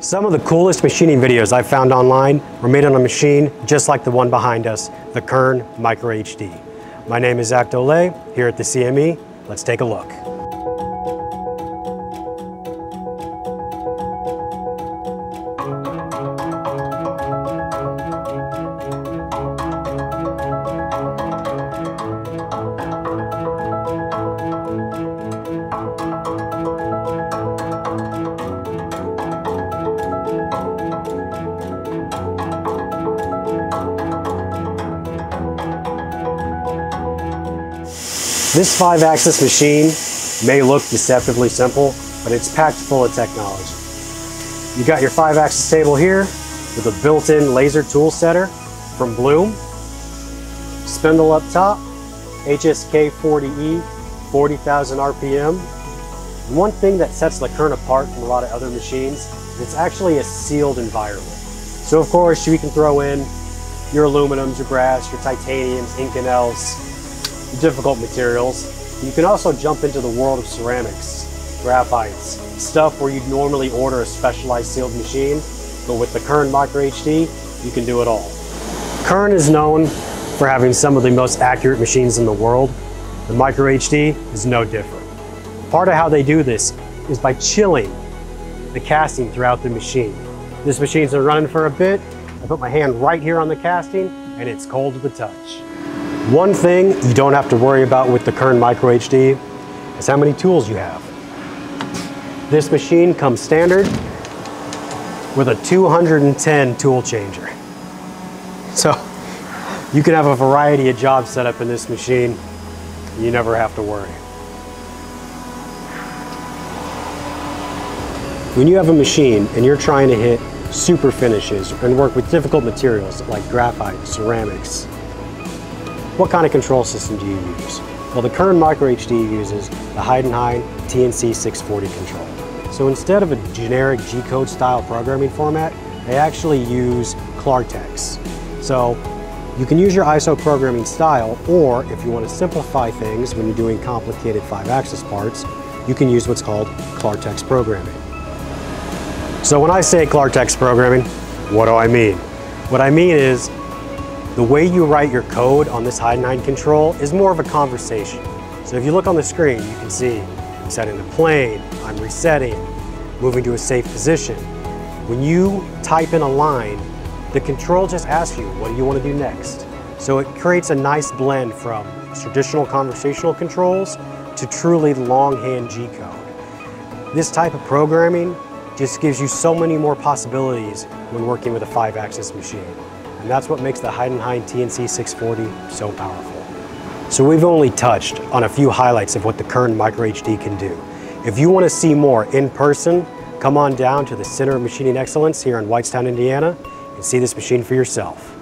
Some of the coolest machining videos I've found online were made on a machine just like the one behind us, the Kern Micro HD. My name is Zach Dole here at the CME. Let's take a look. This five-axis machine may look deceptively simple, but it's packed full of technology. You got your five-axis table here with a built-in laser tool setter from Blum, spindle up top, HSK 40E, 40,000 RPM. One thing that sets the Kern apart from a lot of other machines is it's actually a sealed environment. So of course you can throw in your aluminums, your brass, your titaniums, Inconels, difficult materials. You can also jump into the world of ceramics, graphites, stuff where you'd normally order a specialized sealed machine, but with the Kern Micro HD, you can do it all. Kern is known for having some of the most accurate machines in the world. The Micro HD is no different. Part of how they do this is by chilling the casting throughout the machine. This machine's been running for a bit. I put my hand right here on the casting and it's cold to the touch. One thing you don't have to worry about with the Kern Micro HD is how many tools you have. This machine comes standard with a 210 tool changer. So you can have a variety of jobs set up in this machine. You never have to worry. When you have a machine and you're trying to hit super finishes and work with difficult materials like graphite, ceramics, what kind of control system do you use? Well, the Kern Micro HD uses the Heidenhain TNC 640 control. So instead of a generic G-code style programming format, they actually use Klartext. So you can use your ISO programming style, or if you want to simplify things when you're doing complicated five-axis parts, you can use what's called Klartext programming. So when I say Klartext programming, what do I mean? What I mean is the way you write your code on this Heidenhain control is more of a conversation. So if you look on the screen, you can see setting the plane, I'm resetting, moving to a safe position. When you type in a line, the control just asks you, what do you want to do next? So it creates a nice blend from traditional conversational controls to truly longhand G-code. This type of programming just gives you so many more possibilities when working with a five-axis machine. And that's what makes the Heidenhain TNC 640 so powerful. So we've only touched on a few highlights of what the Kern Micro HD can do. If you want to see more in person, come on down to the Center of Machining Excellence here in Whitestown, Indiana, and see this machine for yourself.